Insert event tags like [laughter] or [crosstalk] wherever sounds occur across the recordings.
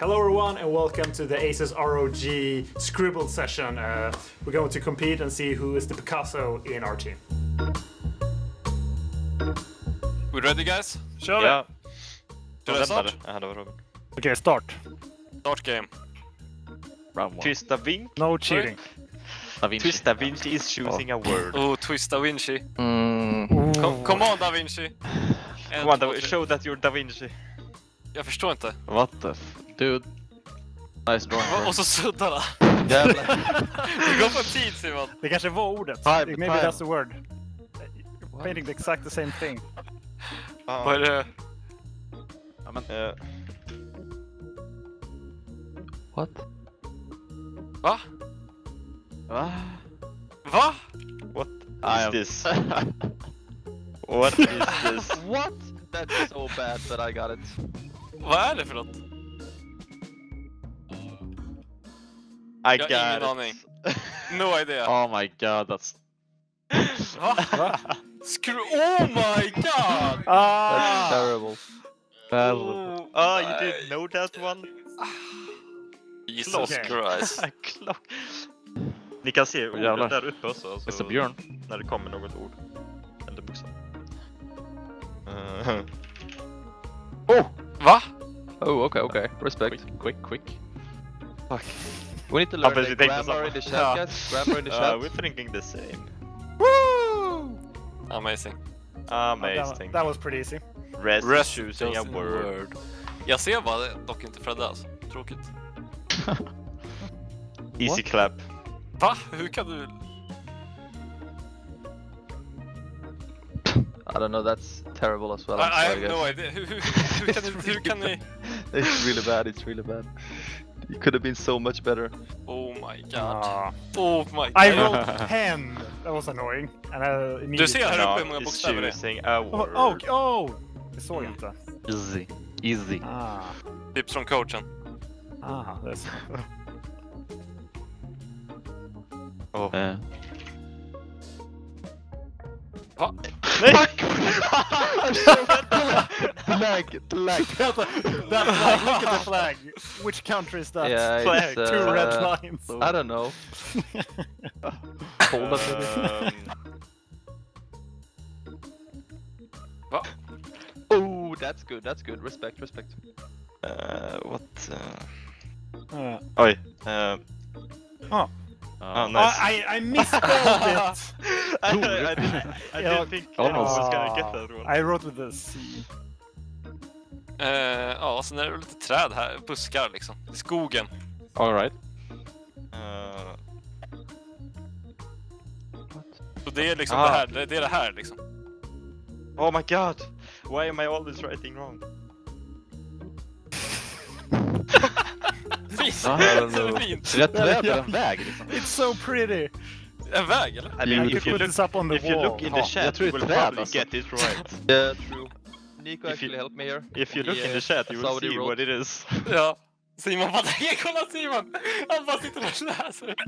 Hello, everyone, and welcome to the Aces ROG Scribble session. Uh, we're going to compete and see who is the Picasso in our team. We ready guys? Kör vi! Ja. Should I start? var det? Ja, var Robin. Okej, start. Start game. Round one. Twist Da Vinci. No cheating. Da Vinci. Twist Da Vinci is choosing a word. Oh, twist Da Vinci. Mm. Kom, come on Da Vinci. Come on, da, show that you're Da Vinci. Jag förstår inte. What the f... Dude. Nice drawing. Och så suddarna. Jävlar. [laughs] Det går på tid Simon. Det kanske var ordet. Time, Maybe time. that's the word. You're painting the exact the same thing. Vad är det? ja, men, Eh, what? Va? Va? Va? what I is am- this? [laughs] What is this? What? That's so bad that I got it. Vad är det för något? I Jag har got ingen it. aning. [laughs] No idea. Oh my god, that's... [laughs] Va? Skru... Oh my god! [laughs] That's Ah! terrible. Terrible. Oh, Oh, you nej. didn't know that one? [sighs] Jesus Okej. Christ. Klock. Ni kan se ordet jävlar. där uppe också. Alltså, Mr Björn. När det kommer något ord. Eller bokstav. Eh, Oh! Va? Oh, okay, okay. Respect. quick, quick, quick. Fuck. We need to Ja, learn precis, the tänkte grammar in the chat, [laughs] Grammar in the Uh, we're thinking the same. Woo! Amazing. Amazing. That, that was pretty easy. Rest, Rest choosing a chosen word. Jag ser bara dock inte Fredde alltså. Tråkigt. [laughs] Easy clap. Va? Hur kan du... I don't know, that's terrible as well. I, I'm I have no idea. Hur, hur, hur, kan, ni, hur kan ni... [laughs] It's really bad, it's really bad. You could have been so much better. Oh my god. Ah. Oh my god. I god. wrote 10. That was annoying. And I Du ser här Now uppe hur många is bokstäver det är. Oh, oh, oh! Det såg jag inte. Easy. Easy. Ah, Tips från coachen. ah, det är så. Oh. Eh. Va? Nej! [laughs] Flag, flag. [laughs] that flag, look at the flag. Which country is that? Yeah, Flag, it's, Two uh, red lines. I don't know. [laughs] Poland maybe? Um, Va? Oh, that's good, that's good. Respect, respect. uh, what? Uh... Uh, Oj. Uh... Oh. Oh, Uh, nice. I, I misspelled it! I, I, didn't, I didn't think Oh, anyone was gonna get that one. I wrote with a C. Eh, ja, sen är det lite träd här, buskar liksom. Skogen. Alright. Uh, Så det är liksom Ah. det här, det, det är det här liksom. oh my god! Why am I always writing wrong? [laughs] Fint! I är know. fint. Rätt väg en väg liksom? It's so pretty! En väg eller? I You mean, could if you look, up on the if you wall. look in the chat, you will probably alltså. get it right. [laughs] Yeah, true. Nico If actually you- helped me here. If you look in the Yeah, chat, you will Saudi see wrote. what it is. [laughs] Ja. Simon bara, kolla Simon! Han bara sitter och läser. [laughs]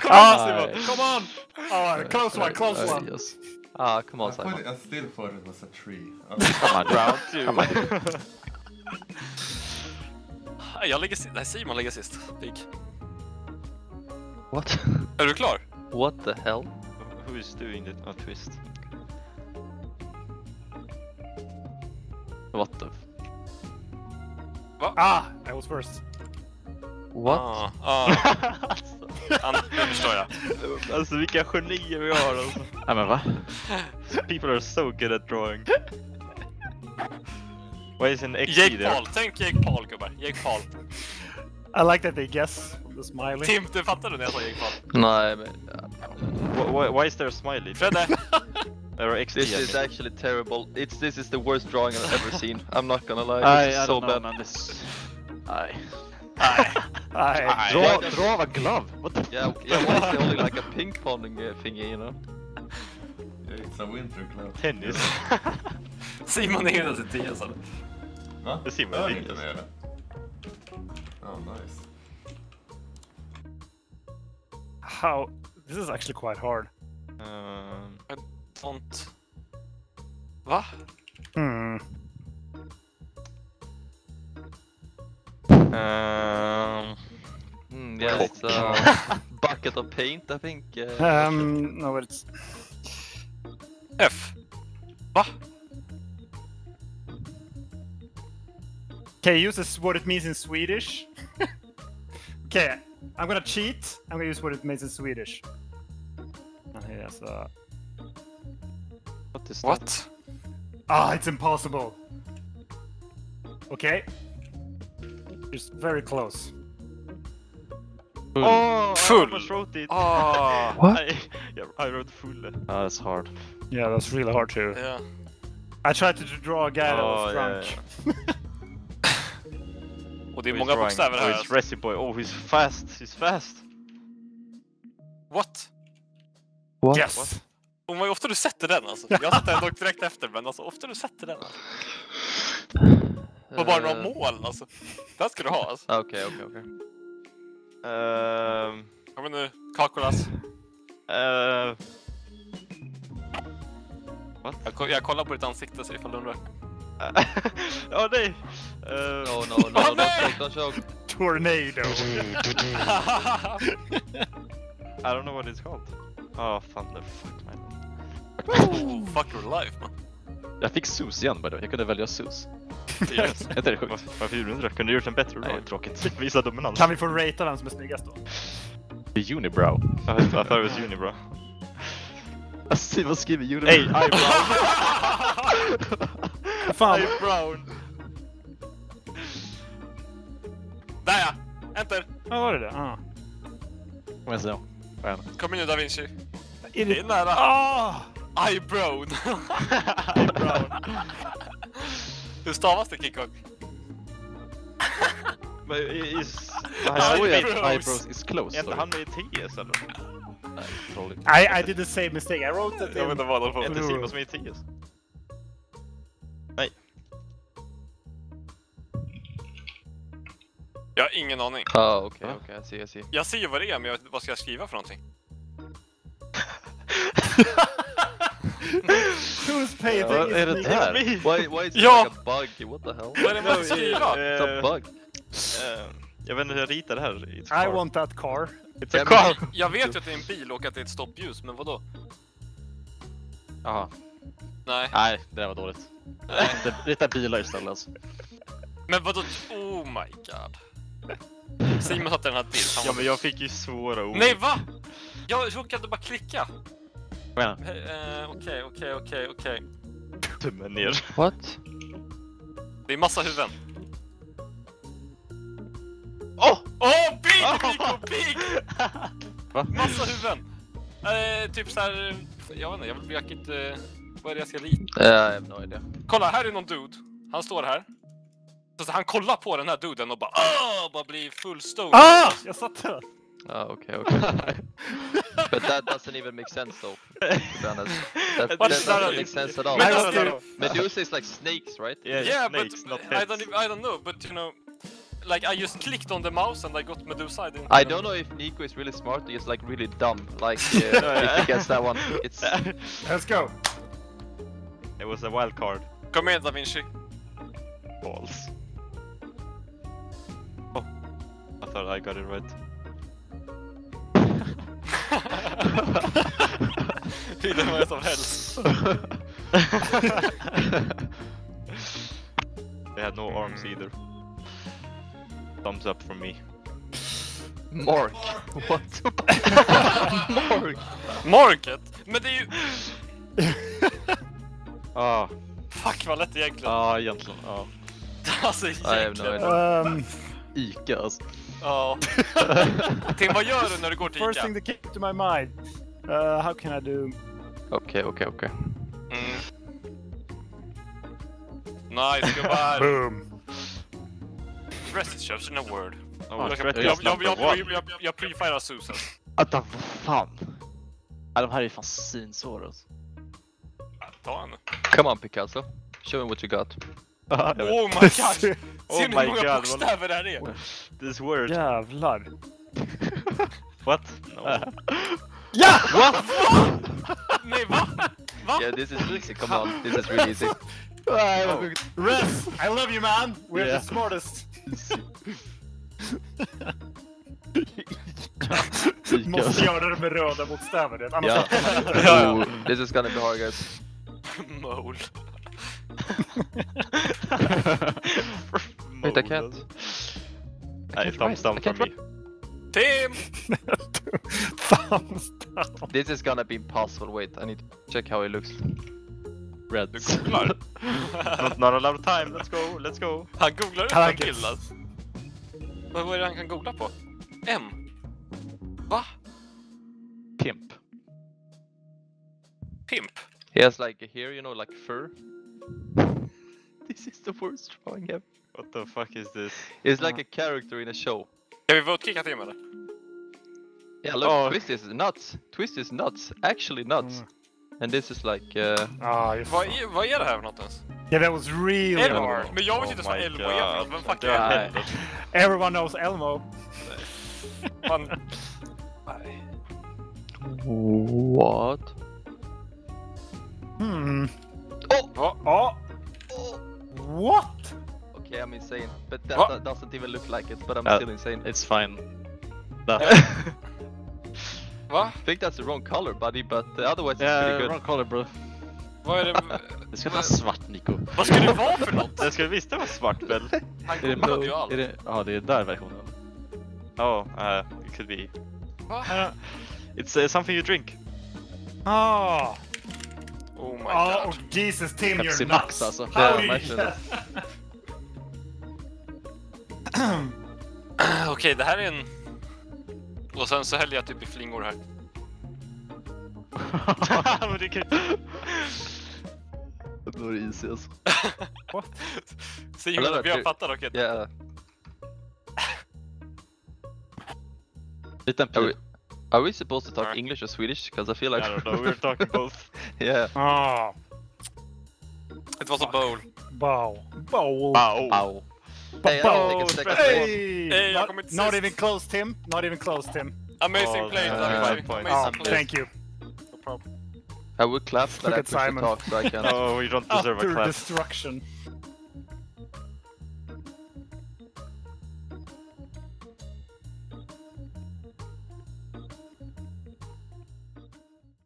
Kom Ah, igen Simon! Come on! Oh, close one, close Uh, one. yes. Ah, come on Simon. it, I still thought it was a tree. Come on, Round two. Come on. Jag ligger sist. Nej, Simon ligger sist. Pigg. What? Är du klar? What the hell? Who is doing the oh, twist? What the? f- Ah, I was first. What? Ah, ah. [laughs] An- det förstår jag. alltså vilka genier vi har alltså. Nej men va? People are so good at drawing. Why is an XD Jake there? Paul. Tänk Jake Paul gubbar. Jake Paul. I like that they guess smiley. Tim, du fattade när jag sa Paul? Nej men... Why, why, is there a smiley? Fredde! This I is actually terrible. It's this is the worst drawing I've ever seen. I'm not gonna lie. I, This is I so bad. man. This... I... Nej. I, Draw, draw a glove. What the? Yeah, yeah. Why is it only [laughs] like a ping ponging uh, thingy? You know? yeah, it's a winter glove. Tennis. [laughs] Simon är ju till 10 alltså. Va? Det ser man Jag är inte med. Oh, nice. How... This is actually quite hard. Um, Sånt. Va? Hmm. Um, Mm, yeah, it's a [laughs] bucket of paint, I think. Uh, Um, no, it's F. Va? okay. Use this, what it means in Swedish. [laughs] okay, I'm gonna cheat. I'm gonna use what it means in Swedish. And here's uh, what is that? What? ah, it's impossible. Okay, it's very close. Oh, Full. I almost wrote it. Ah. [laughs] What? I, yeah, I wrote full. oh, that's hard. Yeah, that's really hard too. Yeah. I tried to draw a guy that was Oh, yeah, drunk. [laughs] Och det är He's många bokstäver Oh, här. it's Alltså. Resi boy. Oh, he's fast. He's fast. What? What? Yes. Och vad ofta du sätter den alltså. Jag sett den dock direkt efter, men alltså ofta du sätter den. Alltså. På bara några Uh, mål alltså. Den ska du ha alltså. Okay, okay, okay. Um, Kom igen nu, Kakolas. uh, Jag, ko- jag kollar på ditt ansikte så ifall du undrar. Oh nej! Uh, No, no, no, Oh, don't no! choke, don't choke. Tornado. [laughs] I don't know what it's called. Oh, thunder. Fuck man. fuck your life man. Jag fick sus igen by the way, jag kunde välja sus. [laughs] [laughs] Det. Är sjukt? Varför gjorde du inte det? Kunde du gjort en bättre Nej, roll? tråkigt. Visa dominans. Kan vi få ratea vem som är snyggast då? Det är unibrow. I thought it was unibrow. Simon skriver unibrow. Hey, eyebrow! Fan, eyebrow! Där ja! Enter! vad var det där? Ah. Får. Vad är det? Kom igen nu Da Vinci. Är Det är nära. Ah! Eyebrow. [laughs] eyebrow! Hur stavas det Kikon? Men is... Ju att Eyebrows. is close. Är inte han med i TS eller? Nej. I, I did the same mistake. I wrote it Jag vet in... inte vad han Är håller på inte. Simon som är i TS? Nej. Jag har ingen aning. Ah, okej, okej, I see, I see. Jag ser ju vad det är, men jag, vad ska jag skriva för någonting? Who's paying Vad är det där? Why, why is it Ja. like a bug? What the hell? Vad är det man ska skriva? It's a Eh, bug. eh, Jag vet inte hur jag ritar det här. It's I want that car. It's a Ja, car! Jag vet ju att det är en bil och att det är ett stoppljus, men vadå? Jaha. Nej. Nej, det där var dåligt. Rita- Rita bilar istället alltså. Men vadå? Oh my god. Simon satte den här till. Fan Ja men jag fick ju svåra ord. Nej va? Jag råkade bara klicka. Vad menar Eh, Okej, okej, okej, okej. Tummen ner. What? Det är massa huvuden. Åh! Åh, pig! Nico, pig! Va? Massa huvuden. Eh, typ såhär, jag vet inte, jag vill jag kan inte... Vad är det jag ska rita? Uh, I have no idea. Kolla, här är någon dude. Han står här. Så han kollar på den här duden och bara Åh! Bara blir full stone. Ah! Jag satte den. Ah, okay, okay. [laughs] but that doesn't even make sense though, to be honest. That, that doesn't make sense at all. Was Medusa is like snakes, right? Yeah, yeah, snakes, but not I don't, even- I don't know, but you know, like I just clicked on the mouse and I got Medusa. I, didn't I don't know if Nico is really smart or just like really dumb. Like, [laughs] uh, if he gets that one, it's... Let's go. It was a wild card. Kom igen Da Vinci. Balls. Oh, I thought I got it right. [laughs] Hur många som helst. [laughs] They had no arms mm. either. Thumbs up from me. Mark! [laughs] What? Mark! Market? Men det är ju... Ah, Fuck vad lätt egentligen. ah egentligen. Ah. [laughs] Alltså no egentligen. idea. Um, Ica alltså. Ja. [laughs] Tim, vad gör du när du går till first Ica? thing that came to my mind. Uh, how can I do? Okej, okej, okej. Mm. Nice gubbar! [laughs] Boom. Rest köps in a word. Oh, Jag, jag, jag, jag, jag, jag, jag prefirar Susan. Vänta, vad fan? Ja, de här är fan svinsvåra alltså. Ta en. Come on Picasso. Show me what you got. Ah. [laughs] Oh my gosh! Ser Oh ni my hur många God, vad- bokstäver det här är? This word. Jävlar. [laughs] What? No. Ja! Nej va? Va? Yeah, this is easy, come on. This is really easy. [laughs] Res, I love you man. We're Yeah. the smartest. Måste göra det med röda bokstäver. det, Annars Ja. fattar man inte. Ooh, this is gonna be hard guys. Mole. Wait, I can't. Nej, thumbs down from me. Tim! [laughs] Thumbs down. This is gonna be impossible. Wait, I need to check how he looks. Du Reds. googlar. [laughs] Not, not a lot of time, let's go, let's go. Han googlar ut I en like bild it. alltså. Men vad är det han kan googla på? M? Va? Pimp. Pimp? He has like a hair, you know, like fur. [laughs] this is the worst drawing ever. What the fuck is this? It's like a character in a show. Ska vi vote-kicka Tim eller? Yeah, look, Oh. Twist is nuts. Twist is nuts. Actually nuts. And this is like, uh, Ah, you Vad är, vad är det här för något ens? Yeah, that was really Elmo? hard. Men jag vet inte Oh vad Elmo är för Vem fuck Det är. Everyone knows Elmo. Fan. What? Hmm. Va? Oh. What? Okay, I'm insane, but that, that doesn't even look like it. But I'm Uh, still insane. It's fine. That. [laughs] Va? I think that's the wrong color, buddy. But uh, otherwise, it's yeah, pretty good. wrong color bro. Vad är det? [laughs] Det ska vara svart Nico. Vad ska det vara för något? [laughs] Jag skulle visst det var svart väl? Han Är det, googlade ju allt. det, ja, det är där versionen. Oh, uh, it could be. Va? Uh, It's uh, something you drink. oh. Oh my Oh, god. Jesus, Tim, Pepsi you're Max, nuts. alltså. How Ja, do you. [clears throat] Okej, det här är en... Och sen så häller jag typ i flingor här. [laughs] Men det kan... Det var easy alltså. Simon och Björn fattar dock inte. Yeah. Liten Are we, pil. are we supposed to talk. English or Swedish? Because I feel I like... don't know, we're talking both. [laughs] yeah. Oh, Det var så bowl. bow. Bowl. Wow. Ow. Hey, I can take a second pause. Hey! Hey, not, not even close, Tim. Not even close, Tim. Amazing Oh, play, uh, everybody. point. Oh, play. thank you. No problem. I would clap, but Look I at push Simon. talk so I can. No, we don't deserve a Utter clap. destruction.